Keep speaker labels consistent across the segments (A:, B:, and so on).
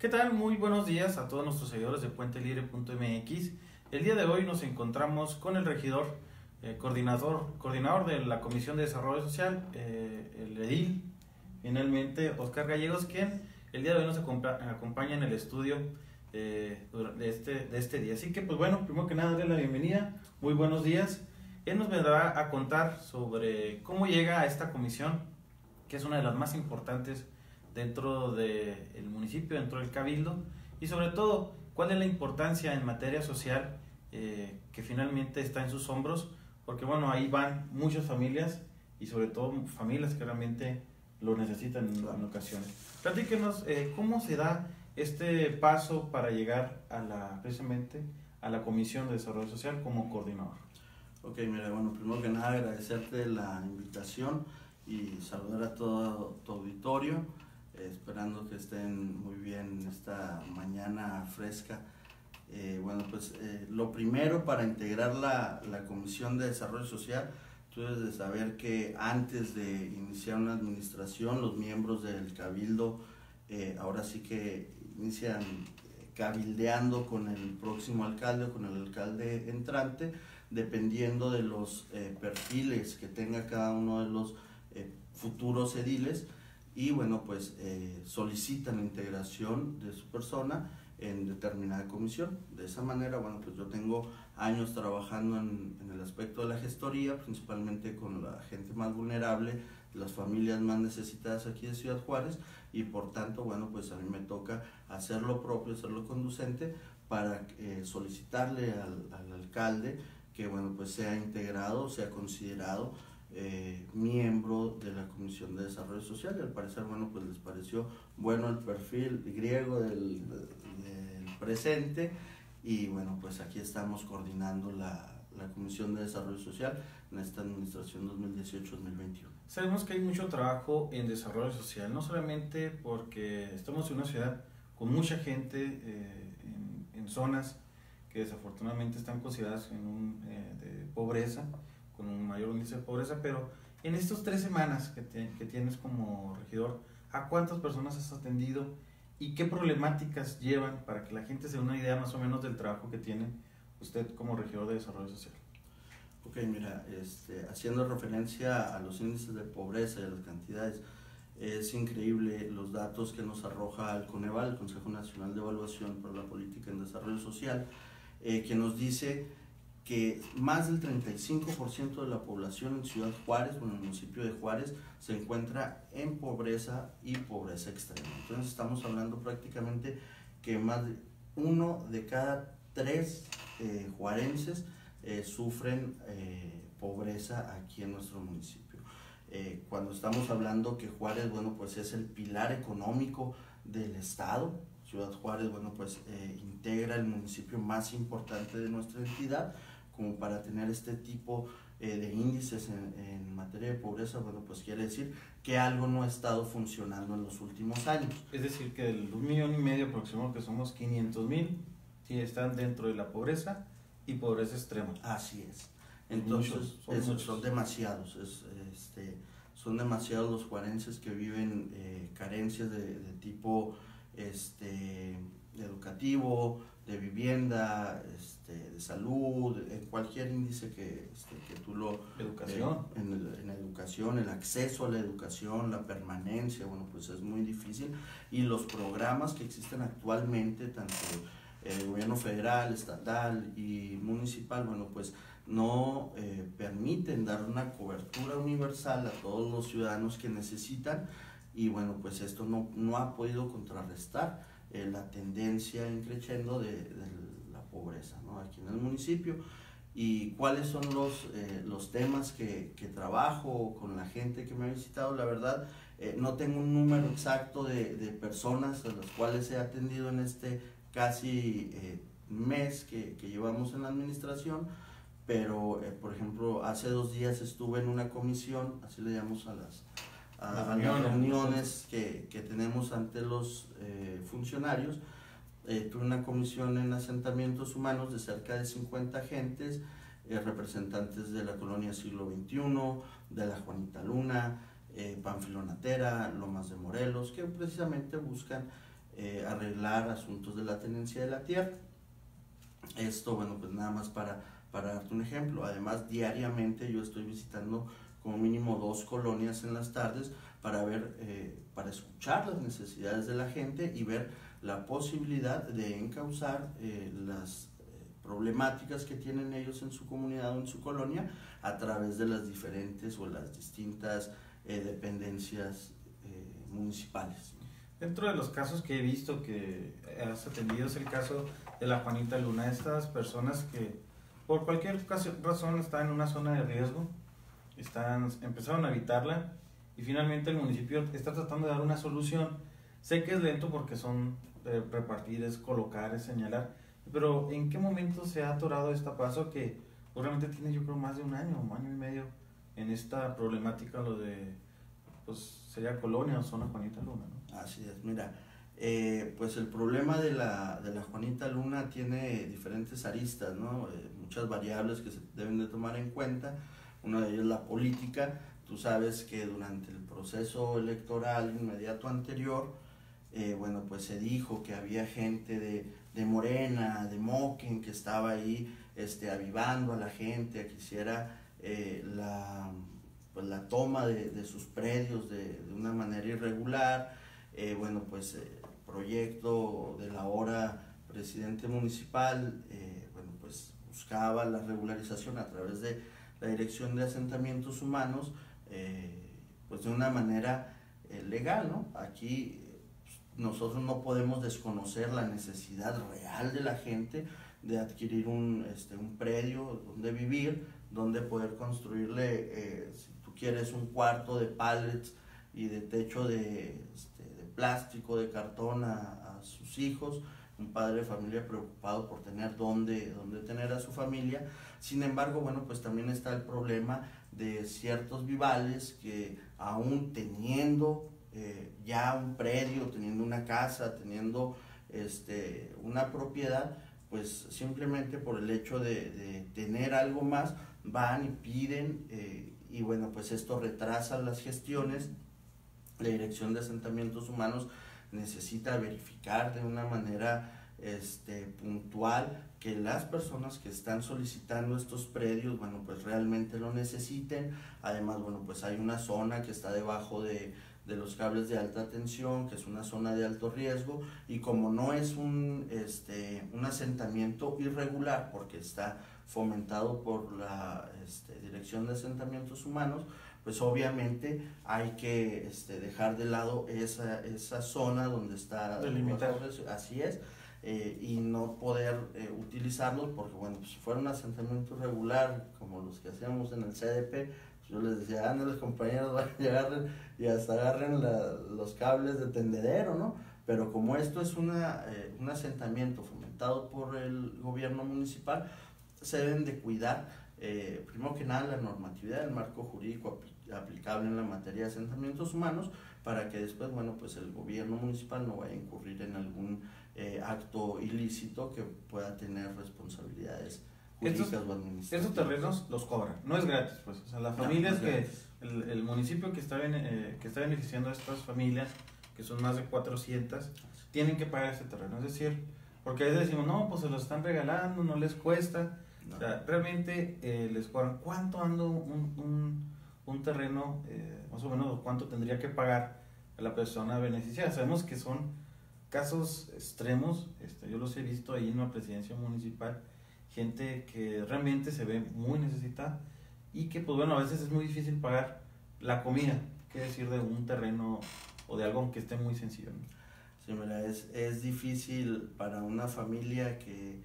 A: ¿Qué tal? Muy buenos días a todos nuestros seguidores de puentelibre.mx. El día de hoy nos encontramos con el regidor, eh, coordinador, coordinador de la Comisión de Desarrollo Social, eh, el edil, finalmente Oscar Gallegos, quien el día de hoy nos acompaña en el estudio eh, de, este, de este día. Así que, pues bueno, primero que nada, darle la bienvenida. Muy buenos días. Él nos vendrá a contar sobre cómo llega a esta comisión, que es una de las más importantes dentro del municipio, dentro del cabildo, y sobre todo, cuál es la importancia en materia social eh, que finalmente está en sus hombros, porque bueno, ahí van muchas familias y sobre todo familias que realmente lo necesitan en, ocasiones. Platíquenos eh, cómo se da este paso para llegar a la, precisamente a la Comisión de Desarrollo Social como coordinador.
B: Ok, mira, bueno, primero que nada agradecerte la invitación y saludar a todo tu auditorio esperando que estén muy bien esta mañana fresca. Eh, bueno, pues eh, lo primero para integrar la, la, Comisión de Desarrollo Social, tú debes de saber que antes de iniciar una administración, los miembros del cabildo eh, ahora sí que inician cabildeando con el próximo alcalde o con el alcalde entrante, dependiendo de los perfiles que tenga cada uno de los futuros ediles y bueno, pues eh, solicitan la integración de su persona en determinada comisión. De esa manera, bueno, pues yo tengo años trabajando en, el aspecto de la gestoría, principalmente con la gente más vulnerable, las familias más necesitadas aquí de Ciudad Juárez, y por tanto, bueno, pues a mí me toca hacer lo propio, hacerlo conducente, para eh, solicitarle al, al alcalde que, bueno, pues sea integrado, sea considerado eh, miembro de la Comisión de Desarrollo Social y al parecer, bueno, pues les pareció bueno el perfil griego del, presente y bueno, pues aquí estamos coordinando la, la, Comisión de Desarrollo Social en esta administración 2018-2021.
A: Sabemos que hay mucho trabajo en desarrollo social, no solamente porque estamos en una ciudad con mucha gente eh, en, en, zonas que desafortunadamente están consideradas en un, eh, de pobreza, con un mayor índice de pobreza, pero en estas tres semanas que, que tienes como regidor, ¿a cuántas personas has atendido y qué problemáticas llevan para que la gente se dé una idea más o menos del trabajo que tiene usted como regidor de desarrollo social?
B: Ok, mira, este, haciendo referencia a los índices de pobreza y a las cantidades, es increíble los datos que nos arroja el Coneval, el Consejo Nacional de Evaluación para la Política en Desarrollo Social, eh, que nos dice que más del 35% de la población en Ciudad Juárez o en el municipio de Juárez se encuentra en pobreza y pobreza extrema. Entonces estamos hablando prácticamente que más de uno de cada tres eh, juarenses eh, sufren eh, pobreza aquí en nuestro municipio. cuando estamos hablando que Juárez, bueno, pues es el pilar económico del Estado, Ciudad Juárez, bueno, pues integra el municipio más importante de nuestra entidad, como para tener este tipo eh, de índices en, materia de pobreza, bueno, pues quiere decir que algo no ha estado funcionando en los últimos años.
A: Es decir, que del un millón y medio aproximado que somos 500 mil, sí están dentro de la pobreza y pobreza extrema.
B: Así es. Entonces, son, demasiados, este, son demasiados los juarenses que viven eh, carencias de, de tipo este, educativo, de vivienda, este, de salud, en cualquier índice que, este, que tú lo...
A: Educación.
B: Eh, en, la educación, el acceso a la educación, la permanencia, bueno, pues es muy difícil. Y los programas que existen actualmente, tanto el gobierno federal, estatal y municipal, bueno, pues no eh, permiten dar una cobertura universal a todos los ciudadanos que necesitan y bueno, pues esto no, no ha podido contrarrestar eh, la tendencia increciendo de, de, la pobreza ¿no? aquí en el municipio y cuáles son los, eh, los temas que, que, trabajo con la gente que me ha visitado. La verdad, eh, no tengo un número exacto de, de, personas a las cuales he atendido en este casi mes que, que, llevamos en la administración, pero por ejemplo, hace dos días estuve en una comisión, así le llamamos a las a, las reuniones que, que, tenemos ante los eh, funcionarios. Eh, tuve una comisión en asentamientos humanos de cerca de 50 agentes, eh, representantes de la colonia siglo XXI, de la Juanita Luna, Panfilonatera, Lomas de Morelos, que precisamente buscan eh, arreglar asuntos de la tenencia de la tierra. Esto, bueno, pues nada más para, para darte un ejemplo. Además, diariamente yo estoy visitando como mínimo dos colonias en las tardes para ver, eh, para escuchar las necesidades de la gente y ver la posibilidad de encauzar eh, las eh, problemáticas que tienen ellos en su comunidad o en su colonia a través de las diferentes o las distintas dependencias municipales.
A: Dentro de los casos que he visto que has atendido es el caso de la Juanita Luna, estas personas que por cualquier razón están en una zona de riesgo, están, empezaron a habitarla y finalmente el municipio está tratando de dar una solución. Sé que es lento porque son eh, repartir, es colocar, es señalar, pero ¿en qué momento se ha atorado esta paso que pues, realmente tiene yo creo más de un año, un año y medio en esta problemática, lo de, pues sería Colonia o zona Juanita Luna? ¿no?
B: Así es, mira, eh, pues el problema de la, de la Juanita Luna tiene diferentes aristas, ¿no? Eh, muchas variables que se deben de tomar en cuenta. Una de ellas es la política, Tú sabes que durante el proceso electoral inmediato anterior, eh, bueno, pues se dijo que había gente de, de, Morena, de Moquen, que estaba ahí este, avivando a la que quisiera eh, la, pues, la toma de, de sus predios de, de, una manera irregular. Eh, bueno, pues el proyecto de la hora presidente municipal, bueno, pues buscaba la regularización a través de la Dirección de Asentamientos Humanos, eh, pues de una manera eh, legal, ¿no? Aquí pues, nosotros no podemos desconocer la necesidad real de la gente de adquirir un, este, un predio donde vivir, donde poder construirle, eh, si tú quieres, un cuarto de pallets y de techo de, este, plástico, de cartón a, a, sus hijos, un padre de familia preocupado por tener dónde, dónde tener a su familia. Sin embargo, bueno, pues también está el problema de ciertos vivales que aún teniendo eh, ya un predio, teniendo una casa, teniendo este, una propiedad, pues simplemente por el hecho de, tener algo más, van y piden eh, y bueno, pues esto retrasa las gestiones. La Dirección de Asentamientos Humanos necesita verificar de una manera este, puntual que las personas que están solicitando estos predios, bueno, pues realmente lo necesiten. Además, bueno, pues hay una zona que está debajo de, de los cables de alta tensión, que es una zona de alto riesgo, y como no es un, este, un asentamiento irregular, porque está fomentado por la este, Dirección de Asentamientos Humanos, pues obviamente hay que este, dejar de lado esa, esa zona donde está
A: delimitada.
B: Así es eh, y no poder eh, utilizarlos porque bueno, pues, si fuera un asentamiento regular como los que hacíamos en el CDP, pues, yo les decía, los compañeros, agarren y hasta agarren la, los cables de tendedero, ¿no? Pero como esto es una, eh, un asentamiento fomentado por el gobierno municipal, se deben de cuidar, primero que nada, la normatividad del marco jurídico aplicable en la materia de asentamientos humanos, para que después, bueno, pues el gobierno municipal no vaya a incurrir en algún eh, acto ilícito que pueda tener responsabilidades jurídicas o administrativas.
A: Estos terrenos los cobran, no es gratis, pues. O sea, las familias que, el, el, municipio que está, eh, que está beneficiando a estas familias, que son más de 400, tienen que pagar ese terreno. Es decir, porque a veces decimos, no, pues se lo están regalando, no les cuesta. O sea, realmente eh, les cobran. ¿Cuánto ando un, un, un terreno, eh, más o menos, cuánto tendría que pagar a la persona beneficiada? Sabemos que son casos extremos, este, yo los he visto ahí en la presidencia municipal, gente que realmente se ve muy necesitada y que pues bueno, a veces es muy difícil pagar la comida, qué decir de un terreno o de algo que esté muy sencillo.
B: Sí, mira, es, es difícil para una familia que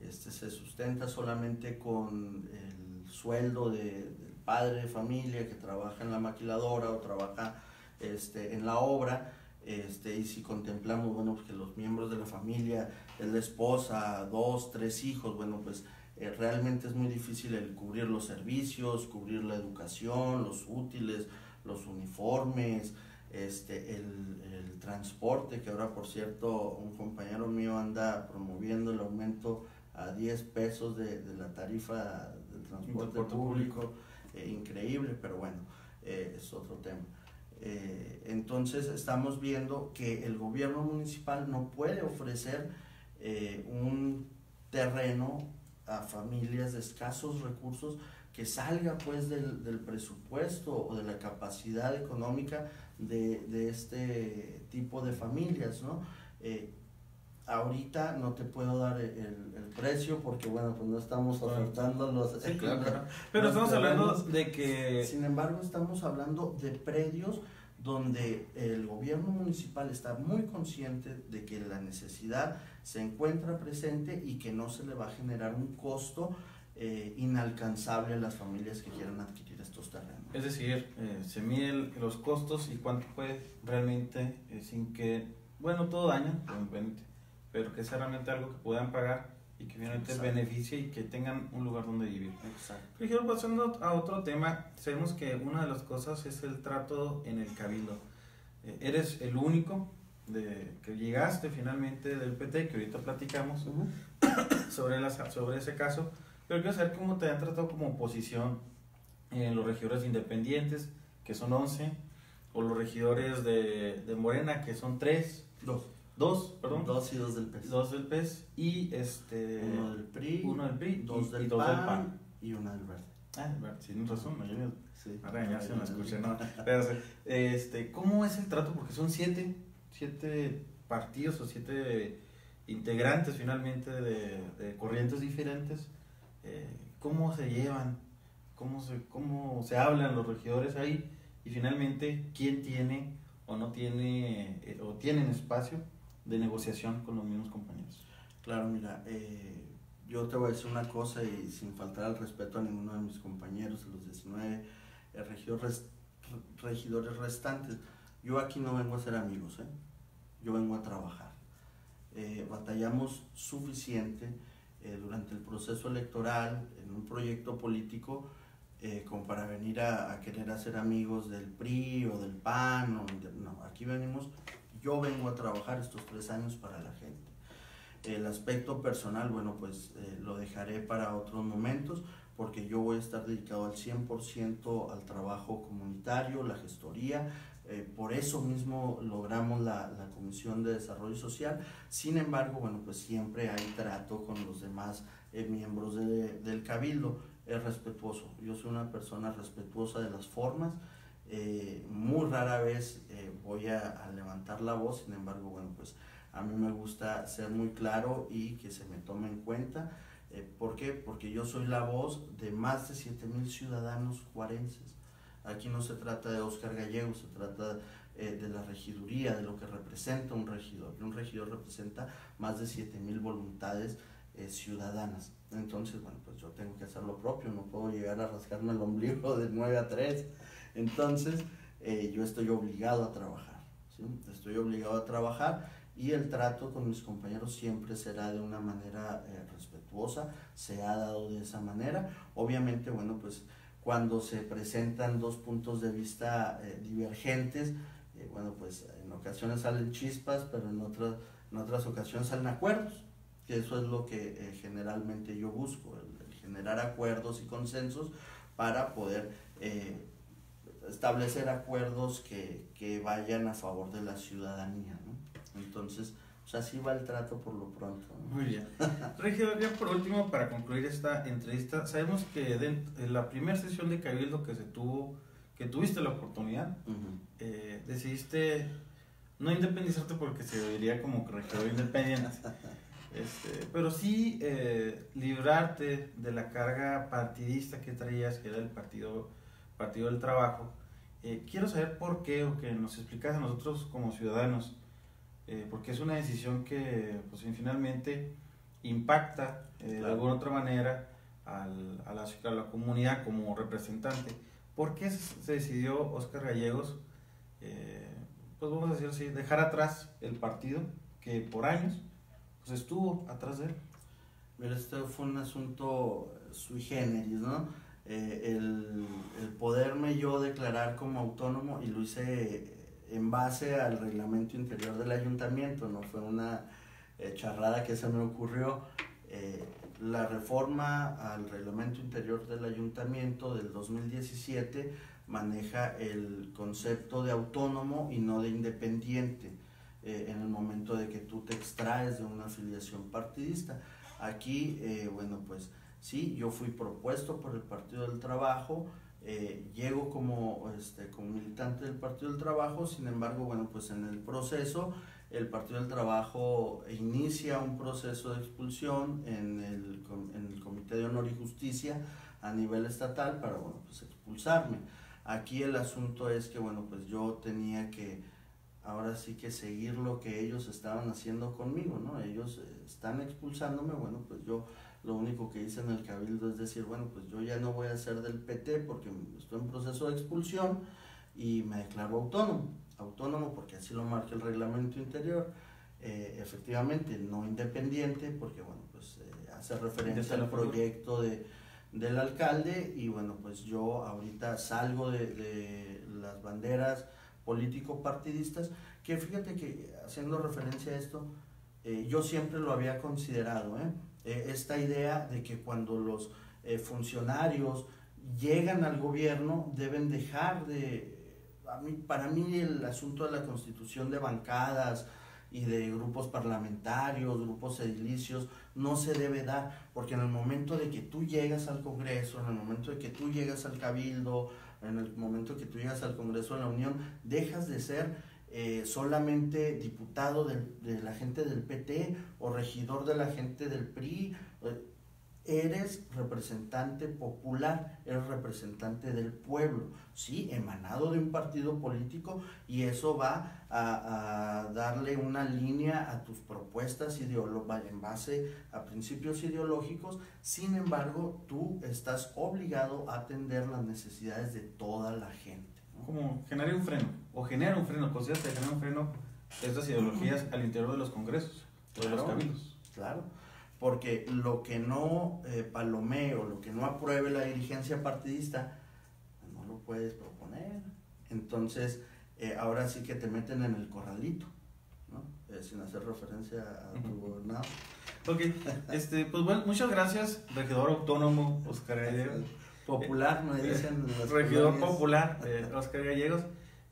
B: este, se sustenta solamente con el sueldo de, del padre de familia que trabaja en la maquiladora o trabaja este, en la obra, este, y si contemplamos, bueno, pues que los miembros de la familia, la esposa, dos, tres hijos, bueno, pues eh, realmente es muy difícil el cubrir los servicios, cubrir la educación, los útiles, los uniformes, este, el, transporte, que ahora por cierto un compañero mío anda promoviendo el aumento a 10 pesos de, de la tarifa del transporte público, público. Eh, increíble, pero bueno, eh, es otro tema. Eh, entonces estamos viendo que el gobierno municipal no puede ofrecer un terreno a familias de escasos recursos que salga pues del, del presupuesto o de la capacidad económica de, de este tipo de familias, ¿no? Eh, ahorita no te puedo dar el, el, precio porque bueno pues no estamos ofertando los
A: sí, claro, claro. pero estamos hablando de que
B: sin embargo estamos hablando de predios donde el gobierno municipal está muy consciente de que la necesidad se encuentra presente y que no se le va a generar un costo eh, inalcanzable a las familias que quieran adquirir estos terrenos.
A: Es decir, eh, se miden los costos y cuánto puede realmente, eh, sin que, bueno, todo daña, obviamente, pero que sea realmente algo que puedan pagar y que finalmente beneficie y que tengan un lugar donde vivir.
B: Exacto.
A: Pero pasando a otro tema, sabemos que una de las cosas es el trato en el cabildo. Eh, eres el único de, que llegaste finalmente del PT, que ahorita platicamos uh -huh. sobre, la, sobre ese caso, pero quiero saber cómo te han tratado como oposición en los regidores independientes, que son 11, o los regidores de, de Morena, que son 3.
B: Dos.
A: Dos, perdón.
B: Dos y dos del PES.
A: Dos del PES y este...
B: Uno del PRI.
A: Uno del PRI
B: dos,
A: y,
B: del,
A: y dos
B: PAN,
A: del PAN.
B: Y una del Verde.
A: Ah, el Verde, tienes razón, yo
B: Sí.
A: Ahora ya se me escuché, ¿no? Pero, este, ¿cómo es el trato? Porque son siete, siete partidos o siete integrantes finalmente de, de corrientes diferentes. Eh, ¿Cómo se llevan? ¿Cómo se, ¿Cómo se hablan los regidores ahí? Y finalmente, ¿quién tiene o no tiene, eh, o tienen espacio de negociación con los mismos compañeros?
B: Claro, mira, eh, yo te voy a decir una cosa y sin faltar al respeto a ninguno de mis compañeros, los 19 eh, regidores, restantes, yo aquí no vengo a ser amigos, ¿eh? yo vengo a trabajar. Eh, batallamos suficiente eh, durante el proceso electoral en un proyecto político como para venir a, a, querer hacer amigos del PRI o del PAN. O de, no, aquí venimos, yo vengo a trabajar estos tres años para la gente. El aspecto personal, bueno, pues eh, lo dejaré para otros momentos porque yo voy a estar dedicado al 100% al trabajo comunitario, la gestoría. Eh, por eso mismo logramos la, la, Comisión de Desarrollo Social. Sin embargo, bueno, pues siempre hay trato con los demás eh, miembros de, del Cabildo. Es respetuoso. Yo soy una persona respetuosa de las formas. Eh, muy rara vez voy a, levantar la voz. Sin embargo, bueno, pues a mí me gusta ser muy claro y que se me tome en cuenta. Eh, ¿Por qué? Porque yo soy la voz de más de 7 mil ciudadanos juarenses. Aquí no se trata de Oscar Gallego, se trata eh, de la regiduría, de lo que representa un regidor. Un regidor representa más de 7 mil voluntades eh, ciudadanas. Entonces, bueno, pues yo tengo que hacer lo propio, no puedo llegar a rascarme el ombligo de 9 a 3. Entonces, eh, yo estoy obligado a trabajar. Estoy obligado a trabajar y el trato con mis compañeros siempre será de una manera eh, respetuosa, se ha dado de esa manera. Obviamente, bueno, pues cuando se presentan dos puntos de vista eh, divergentes, bueno, pues en ocasiones salen chispas, pero en otras, en otras ocasiones salen acuerdos, que eso es lo que generalmente yo busco, el, generar acuerdos y consensos para poder establecer acuerdos que, que vayan a favor de la ciudadanía, ¿no? Entonces, pues así va el trato por lo pronto. ¿no?
A: Muy bien. Regidor, ya por último, para concluir esta entrevista, sabemos que en la primera sesión de Cabildo que se tuvo, que tuviste la oportunidad, uh -huh. eh, decidiste no independizarte porque se vería como regidor independiente, este, pero sí eh, librarte de la carga partidista que traías, que era el Partido, partido del Trabajo. Eh, quiero saber por qué, o que nos explicas a nosotros como ciudadanos, eh, porque es una decisión que pues, finalmente impacta eh, claro. de alguna otra manera al, a, la, a, la, comunidad como representante. ¿Por qué se decidió Oscar Gallegos, eh, pues vamos a decir así, dejar atrás el partido que por años pues, estuvo atrás de él?
B: Mira, este fue un asunto sui generis, ¿no? Eh, el, el poderme yo declarar como autónomo y lo hice en base al reglamento interior del ayuntamiento, no fue una eh, charrada que se me ocurrió. Eh, la reforma al reglamento interior del ayuntamiento del 2017 maneja el concepto de autónomo y no de independiente eh, en el momento de que tú te extraes de una afiliación partidista. Aquí, eh, bueno, pues sí, yo fui propuesto por el Partido del Trabajo, eh, llego como, este, como militante del Partido del Trabajo, sin embargo, bueno, pues en el proceso el Partido del Trabajo inicia un proceso de expulsión en el, en el Comité de Honor y Justicia a nivel estatal para, bueno, pues expulsarme. Aquí el asunto es que, bueno, pues yo tenía que ahora sí que seguir lo que ellos estaban haciendo conmigo, ¿no? Ellos eh, están expulsándome, bueno, pues yo lo único que hice en el cabildo es decir, bueno, pues yo ya no voy a ser del PT porque estoy en proceso de expulsión y me declaro autónomo, autónomo porque así lo marca el reglamento interior, eh, efectivamente no independiente porque, bueno, pues eh, hace referencia al proyecto de del alcalde y bueno, pues yo ahorita salgo de, las banderas político-partidistas, que fíjate que haciendo referencia a esto, eh, yo siempre lo había considerado, ¿eh? Eh, esta idea de que cuando los funcionarios llegan al gobierno deben dejar de, para mí el asunto de la constitución de bancadas, y de grupos parlamentarios, grupos edilicios, no se debe dar, porque en el momento de que tú llegas al Congreso, en el momento de que tú llegas al Cabildo, en el momento que tú llegas al Congreso de la Unión, dejas de ser eh, solamente diputado de la gente del PT o regidor de la gente del PRI. Eh, eres representante popular, eres representante del pueblo, sí, emanado de un partido político y eso va a, darle una línea a tus propuestas en base a principios ideológicos, sin embargo, tú estás obligado a atender las necesidades de toda la gente.
A: Como generar un freno, o genera un freno, consideras que genera un freno estas ideologías al interior de los congresos, de los caminos.
B: Claro porque lo que no eh, palomee o lo que no apruebe la dirigencia partidista, no lo puedes proponer. Entonces, eh, ahora sí que te meten en el corralito, ¿no? Eh, sin hacer referencia a tu gobernador.
A: Ok, este, pues bueno, muchas gracias, regidor autónomo Oscar Gallegos.
B: Popular, me dicen.
A: regidor popular Oscar Gallegos.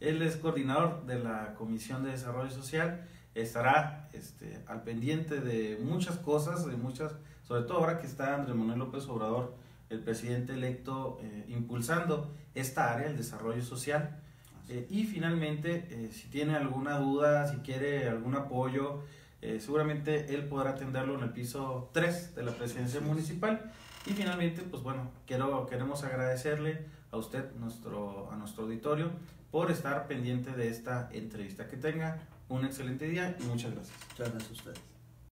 A: Él es coordinador de la Comisión de Desarrollo Social estará este, al pendiente de muchas cosas, de muchas, sobre todo ahora que está Andrés Manuel López Obrador, el presidente electo, eh, impulsando esta área, el desarrollo social. Eh, y finalmente, eh, si tiene alguna duda, si quiere algún apoyo, seguramente él podrá atenderlo en el piso 3 de la presidencia municipal. Y finalmente, pues bueno, quiero, queremos agradecerle a usted, nuestro, a nuestro auditorio, por estar pendiente de esta entrevista. Que tenga un excelente día y muchas gracias.
B: Muchas gracias a ustedes.